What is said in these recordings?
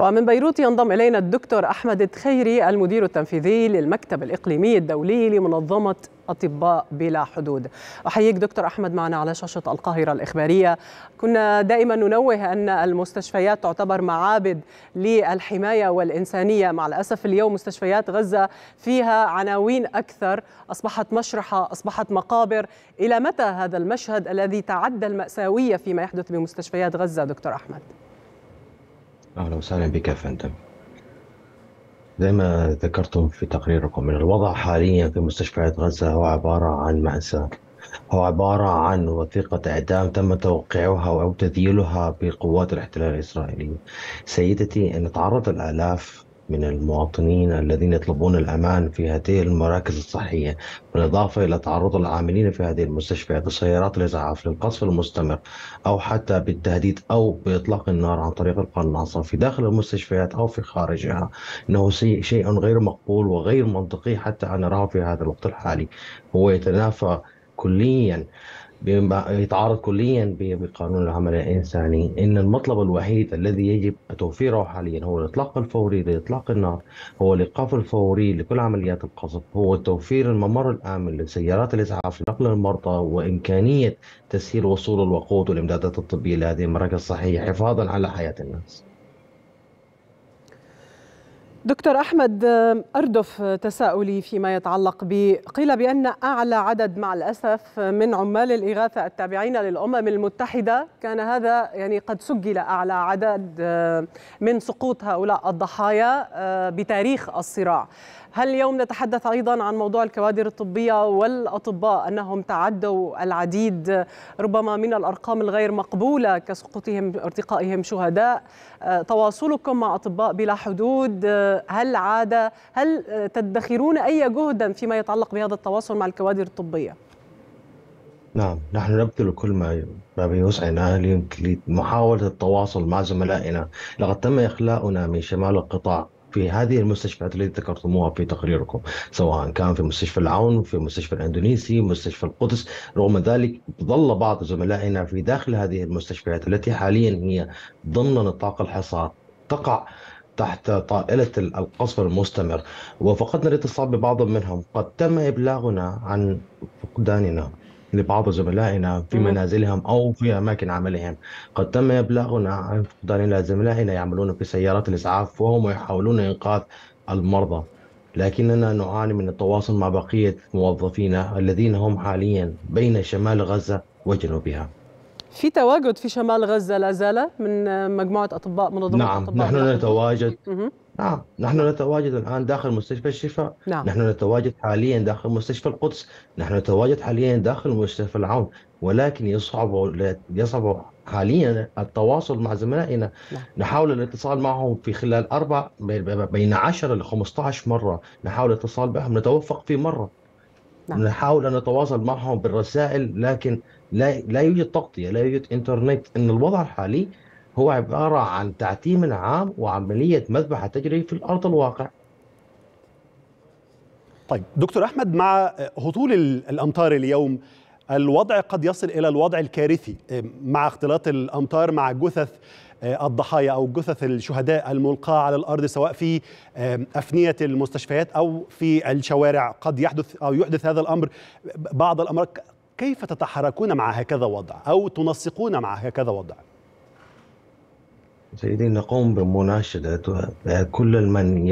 ومن بيروت ينضم إلينا الدكتور أحمد التخيري المدير التنفيذي للمكتب الإقليمي الدولي لمنظمة أطباء بلا حدود. أحييك دكتور أحمد معنا على شاشة القاهرة الإخبارية. كنا دائما ننوه أن المستشفيات تعتبر معابد للحماية والإنسانية. مع الأسف اليوم مستشفيات غزة فيها عناوين أكثر. أصبحت مشرحة أصبحت مقابر. إلى متى هذا المشهد الذي تعدى المأساوية فيما يحدث بمستشفيات غزة دكتور أحمد؟ أهلا وسهلا بك يا فندم. زي ما ذكرتم في تقريركم من الوضع حاليا في مستشفيات غزة هو عبارة عن مأساة. هو عبارة عن وثيقة إعدام تم توقيعها أو تذييلها بقوات الاحتلال الإسرائيلي. سيدتي أن تعرض الآلاف من المواطنين الذين يطلبون الأمان في هذه المراكز الصحية بالإضافة إلى تعرض العاملين في هذه المستشفيات لسيارات الإسعاف للقصف المستمر أو حتى بالتهديد أو بإطلاق النار عن طريق القناصة في داخل المستشفيات أو في خارجها. إنه شيء غير مقبول وغير منطقي حتى أن نراه في هذا الوقت الحالي. هو يتنافى كليا يتعارض كليا بقانون العمل الإنساني. إن المطلب الوحيد الذي يجب توفيره حاليا هو الإطلاق الفوري لإطلاق النار هو الإيقاف الفوري لكل عمليات القصف هو توفير الممر الامن لسيارات الاسعاف لنقل المرضى وإمكانية تسهيل وصول الوقود والإمدادات الطبية لهذه المراكز الصحيه حفاظا على حياة الناس. دكتور أحمد أردف تساؤلي فيما يتعلق ب قيل بأن أعلى عدد مع الأسف من عمال الإغاثة التابعين للأمم المتحدة. كان هذا يعني قد سجل أعلى عدد من سقوط هؤلاء الضحايا بتاريخ الصراع. هل اليوم نتحدث أيضا عن موضوع الكوادر الطبية والأطباء أنهم تعدوا العديد ربما من الأرقام الغير مقبولة كسقوطهم ارتقائهم شهداء. تواصلكم مع أطباء بلا حدود. هل عاد هل تدخرون أي جهدا فيما يتعلق بهذا التواصل مع الكوادر الطبية؟ نعم نحن نبذل كل ما ما بوسعنا لمحاولة التواصل مع زملائنا. لقد تم إخلاؤنا من شمال القطاع في هذه المستشفيات التي ذكرتموها في تقريركم سواء كان في مستشفى العون في مستشفى الاندونيسي مستشفى القدس. رغم ذلك ظل بعض زملائنا في داخل هذه المستشفيات التي حاليا هي ضمن نطاق الحصار تقع تحت طائلة القصف المستمر. وفقدنا الاتصال ببعض منهم. قد تم إبلاغنا عن فقداننا. لبعض زملائنا في منازلهم أو في أماكن عملهم. قد تم إبلاغنا عن فقدان زملائنا يعملون في سيارات الإسعاف وهم يحاولون إنقاذ المرضى. لكننا نعاني من التواصل مع بقية موظفينا الذين هم حاليا بين شمال غزة وجنوبها. في تواجد في شمال غزة لا زال من مجموعة اطباء منظمة نعم أطباء نحن نتواجد. نعم نحن نتواجد الآن داخل مستشفى الشفاء. نعم. نحن نتواجد حاليا داخل مستشفى القدس. نحن نتواجد حاليا داخل مستشفى العون ولكن يصعب يصعب حاليا التواصل مع زملائنا. نعم. نحاول الاتصال معهم في خلال أربع بين 10 ل 15 مرة. نحاول الاتصال بهم نتوفق في مرة. نعم. نحاول أن نتواصل معهم بالرسائل لكن لا لا يوجد تغطية لا يوجد إنترنت. إن الوضع الحالي هو عبارة عن تعتيم عام وعملية مذبحة تجري في الأرض الواقع. طيب دكتور أحمد مع هطول الأمطار اليوم الوضع قد يصل إلى الوضع الكارثي. مع اختلاط الأمطار مع جثث الضحايا أو جثث الشهداء الملقاة على الأرض سواء في أفنية المستشفيات أو في الشوارع قد يحدث أو يحدث هذا الأمر. بعض الأمر كيف تتحركون مع هكذا وضع أو تنسقون مع هكذا وضع؟ سيدي نقوم بمناشدة كل من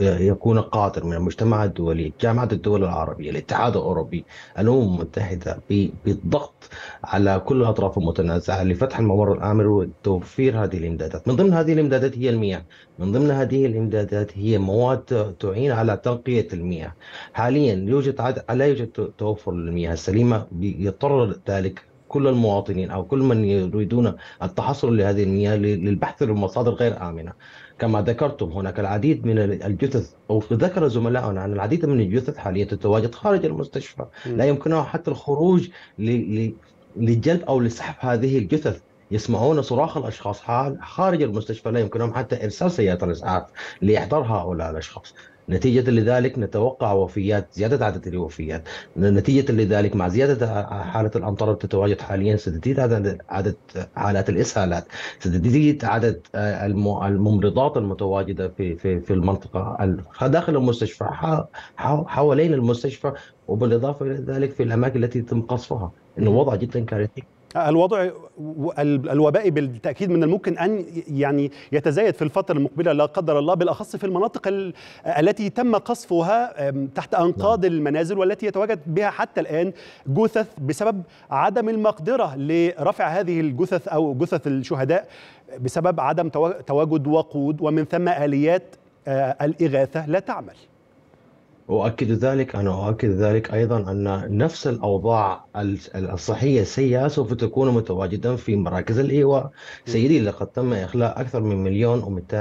يكون قادر من المجتمع الدولي جامعة الدول العربية الاتحاد الأوروبي الأمم المتحدة بالضغط على كل الأطراف المتنازعة لفتح الممر الآمن وتوفير هذه الإمدادات. من ضمن هذه الإمدادات هي المياه. من ضمن هذه الإمدادات هي مواد تعين على تنقية المياه. حاليا يوجد عد... لا يوجد توفر للمياه. السليمة يضطر ذلك كل المواطنين أو كل من يريدون التحصل لهذه المياه للبحث عن مصادر غير آمنة. كما ذكرتم هناك العديد من الجثث أو ذكر زملائنا عن العديد من الجثث حاليا تتواجد خارج المستشفى، لا يمكنها حتى الخروج لجلب أو لسحب هذه الجثث. يسمعون صراخ الأشخاص خارج المستشفى لا يمكنهم حتى إرسال سيارة الاسعاف لاحضار هؤلاء الأشخاص. نتيجة لذلك نتوقع وفيات زيادة عدد الوفيات. نتيجة لذلك مع زيادة حالة الأمطار تتواجد حاليا ستزيد عدد عدد حالات الإسهالات. ستزيد عدد الممرضات المتواجدة في في في المنطقة. داخل المستشفى حوالين المستشفى وبالإضافة إلى ذلك في الأماكن التي يتم قصفها. إنه وضع جدا كارثي. الوضع الوبائي بالتأكيد من الممكن أن يعني يتزايد في الفترة المقبلة لا قدر الله بالأخص في المناطق التي تم قصفها تحت أنقاض نعم. المنازل والتي يتواجد بها حتى الآن جثث بسبب عدم المقدرة لرفع هذه الجثث أو جثث الشهداء بسبب عدم تواجد وقود ومن ثم آليات آه، الإغاثة لا تعمل. أؤكد ذلك أنا أؤكد ذلك أيضا أن نفس الأوضاع الصحية السيئة سوف تكون متواجدا في مراكز الإيواء. سيدي لقد تم إخلاء أكثر من مليون و200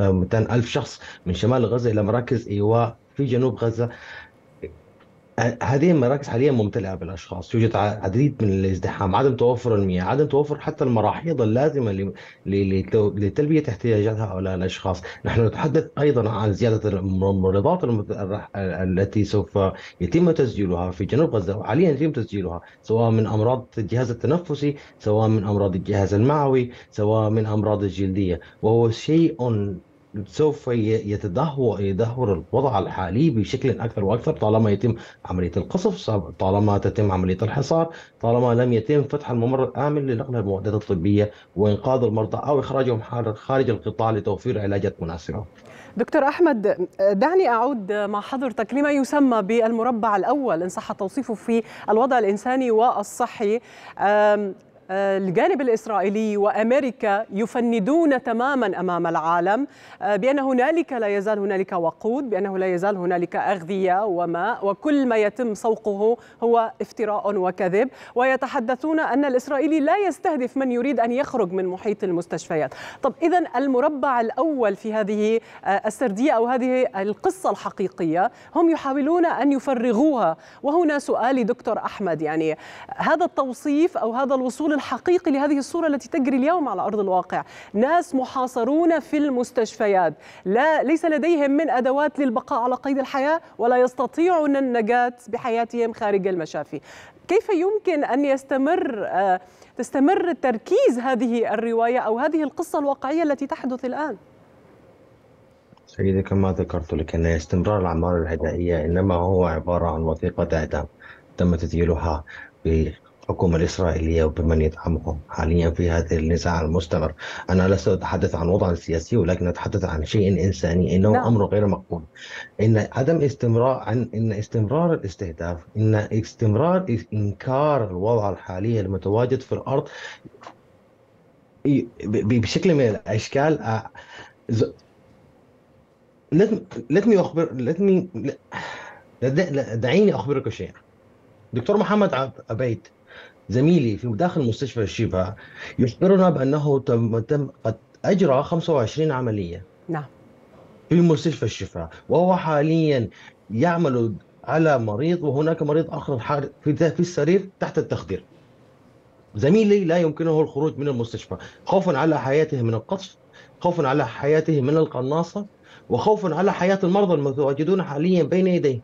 200 ألف شخص من شمال غزة إلى مراكز إيواء في جنوب غزة. هذه المراكز حاليا ممتلئة بالأشخاص، يوجد عديد من الازدحام، عدم توفر المياه، عدم توفر حتى المراحيض اللازمة لتلبية احتياجات هؤلاء الأشخاص، نحن نتحدث أيضا عن زيادة الممرضات التي سوف يتم تسجيلها في جنوب غزة وحاليا يتم تسجيلها سواء من أمراض الجهاز التنفسي، سواء من أمراض الجهاز المعوي، سواء من أمراض الجلدية، وهو شيء سوف يتدهور يدهور الوضع الحالي بشكل أكثر وأكثر طالما يتم عملية القصف طالما تتم عملية الحصار طالما لم يتم فتح الممر الآمن لنقل المعدات الطبية وإنقاذ المرضى أو إخراجهم خارج القطاع لتوفير علاجات مناسبة. دكتور أحمد دعني أعود مع حضرتك لما يسمى بالمربع الأول إن صح توصيفه في الوضع الإنساني والصحي الجانب الإسرائيلي وأمريكا يفندون تماما أمام العالم آه، بأن هنالك لا يزال هنالك وقود بأنه لا يزال هنالك أغذية وماء وكل ما يتم سوقه هو افتراء وكذب. ويتحدثون أن الإسرائيلي لا يستهدف من يريد أن يخرج من محيط المستشفيات. طب اذا المربع الأول في هذه آه، السردية أو هذه القصة الحقيقية هم يحاولون أن يفرغوها. وهنا سؤالي دكتور أحمد يعني هذا التوصيف أو هذا الوصول الحقيقي لهذه الصورة التي تجري اليوم على أرض الواقع. ناس محاصرون في المستشفيات. لا ليس لديهم من أدوات للبقاء على قيد الحياة ولا يستطيعون النجاة بحياتهم خارج المشافي. كيف يمكن أن يستمر آه، تستمر تركيز هذه الرواية أو هذه القصة الواقعية التي تحدث الآن؟ سيدي كما ذكرت لك أن استمرار الأعمال العدائية إنما هو عبارة عن وثيقة إعدام تم تسجيلها الحكومة الإسرائيلية وبمن يدعمهم حاليا في هذا النزاع المستمر. أنا لست أتحدث عن وضع سياسي ولكن أتحدث عن شيء إنساني إنه نعم. أمر غير مقبول. إن عدم استمرار عن إن استمرار الاستهداف إن استمرار إنكار الوضع الحالي المتواجد في الأرض بشكل من الأشكال let me أخبر let me دعيني أخبرك شيئا. دكتور محمد عبيد زميلي في داخل مستشفى الشفاء يخبرنا بأنه تم, تم قد أجرى 25 عملية. نعم. في مستشفى الشفاء وهو حاليا يعمل على مريض وهناك مريض آخر في في السرير تحت التخدير. زميلي لا يمكنه الخروج من المستشفى. خوفا على حياته من القصف خوفا على حياته من القناصة وخوفا على حياة المرضى المتواجدون حاليا بين يديه.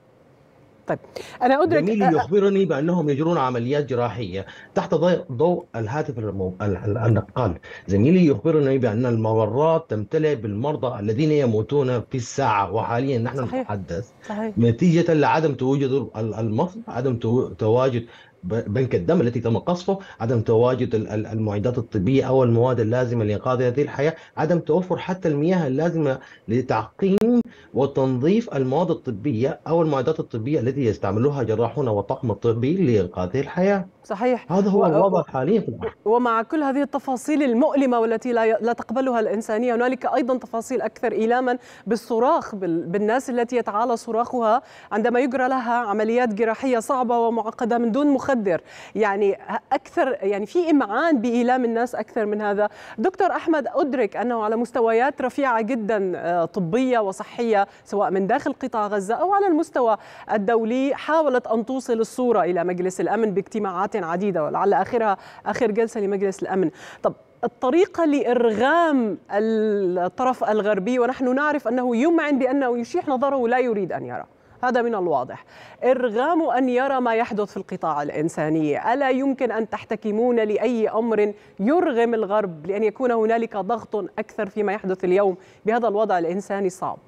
طيب أنا أدرك زميلي يخبرني بأنهم يجرون عمليات جراحية تحت ضوء الهاتف النقال زميلي يخبرني بأن الممرات تمتلئ بالمرضى الذين يموتون في الساعة وحاليا نحن صحيح. نتحدث صحيح. نتيجة لعدم تواجد المصل عدم تواجد بنك الدم التي تم قصفه عدم تواجد المعدات الطبية أو المواد اللازمة لإنقاذ هذه الحياة عدم توفر حتى المياه اللازمة لتعقيم وتنظيف المواد الطبية أو المعدات الطبية التي يستعملوها جراحون والطاقم الطبي لإنقاذ الحياة صحيح هذا هو الوضع الحالي في. ومع كل هذه التفاصيل المؤلمة والتي لا, لا تقبلها الإنسانية هنالك أيضا تفاصيل أكثر إيلاما بالصراخ بالناس التي يتعالى صراخها عندما يجرى لها عمليات جراحية صعبة ومعقدة من دون مخ مخدر يعني أكثر يعني في إمعان بإيلام الناس أكثر من هذا. دكتور أحمد أدرك أنه على مستويات رفيعة جدا آه، طبية وصحية سواء من داخل قطاع غزة أو على المستوى الدولي حاولت أن توصل الصورة إلى مجلس الأمن باجتماعات عديدة ولعل آخرها آخر جلسة لمجلس الأمن. طب الطريقة لإرغام الطرف الغربي ونحن نعرف أنه يمعن بأنه يشيح نظره لا يريد أن يرى. هذا من الواضح. إرغام أن يرى ما يحدث في القطاع الإنساني. ألا يمكن أن تحتكمون لأي أمر يرغم الغرب لأن يكون هنالك ضغط أكثر فيما يحدث اليوم بهذا الوضع الإنساني الصعب؟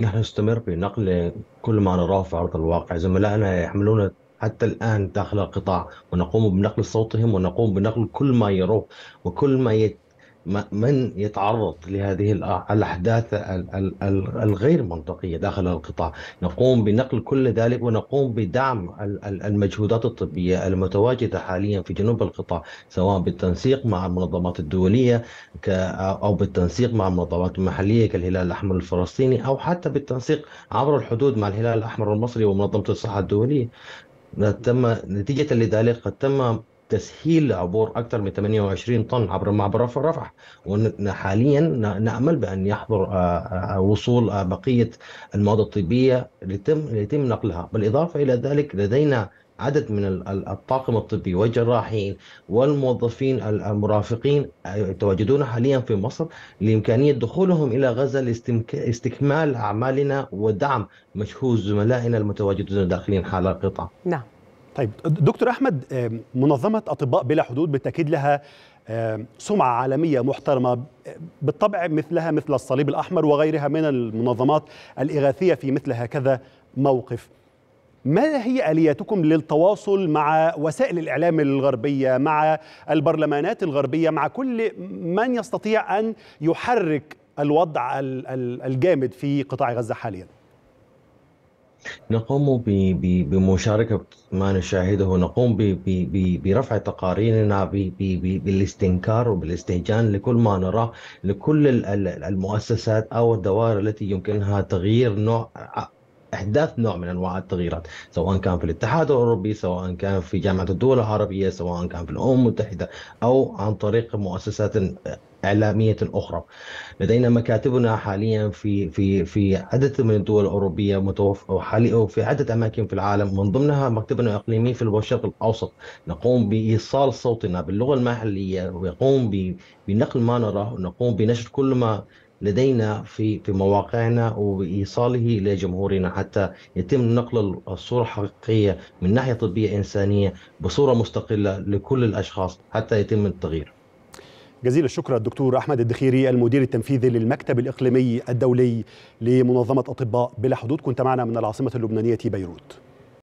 نحن نستمر بنقل كل ما نراه في أرض الواقع. زملائنا يحملون حتى الآن داخل القطاع ونقوم بنقل صوتهم ونقوم بنقل كل ما يروه وكل ما يت من يتعرض لهذه الأحداث الغير منطقية داخل القطاع. نقوم بنقل كل ذلك ونقوم بدعم المجهودات الطبية المتواجدة حاليا في جنوب القطاع سواء بالتنسيق مع المنظمات الدولية أو بالتنسيق مع المنظمات المحلية كالهلال الأحمر الفلسطيني أو حتى بالتنسيق عبر الحدود مع الهلال الأحمر المصري ومنظمة الصحة الدولية. تم نتيجة لذلك قد تم تسهيل عبور أكثر من 28 طن عبر معبر رفح وحاليا نأمل بأن يحضر آه، آه، وصول آه، بقية المواد الطبية ليتم ليتم نقلها. بالإضافة إلى ذلك لدينا عدد من الطاقم الطبي والجراحين والموظفين المرافقين يتواجدون حاليا في مصر لإمكانية دخولهم إلى غزة لاستكمال أعمالنا ودعم مجهود زملائنا المتواجدون داخلين حال القطاع. نعم. طيب دكتور أحمد منظمة أطباء بلا حدود بالتأكيد لها سمعة عالمية محترمة بالطبع مثلها مثل الصليب الأحمر وغيرها من المنظمات الإغاثية في مثل هكذا موقف. ما هي آلياتكم للتواصل مع وسائل الإعلام الغربية مع البرلمانات الغربية مع كل من يستطيع أن يحرك الوضع الجامد في قطاع غزة حاليا؟ نقوم بمشاركة ما نشاهده نقوم برفع تقاريرنا بالاستنكار وبالاستهجان لكل ما نراه لكل المؤسسات أو الدوائر التي يمكنها تغيير نوع أحداث نوع من أنواع التغييرات سواء كان في الاتحاد الأوروبي سواء كان في جامعة الدول العربية سواء كان في الأمم المتحدة أو عن طريق مؤسسات إعلامية أخرى. لدينا مكاتبنا حاليا في في في عدد من الدول الأوروبية متوف وحاليا في عدة أماكن في العالم من ضمنها مكتبنا الإقليمي في الشرق الأوسط نقوم بإيصال صوتنا باللغة المحلية ويقوم بنقل ما نراه ونقوم بنشر كل ما لدينا في في مواقعنا وايصاله إلى جمهورنا حتى يتم نقل الصورة الحقيقية من ناحية طبية إنسانية بصورة مستقلة لكل الأشخاص حتى يتم التغيير. جزيل الشكر الدكتور أحمد الدخيري المدير التنفيذي للمكتب الإقليمي الدولي لمنظمة أطباء بلا حدود كنت معنا من العاصمة اللبنانية بيروت.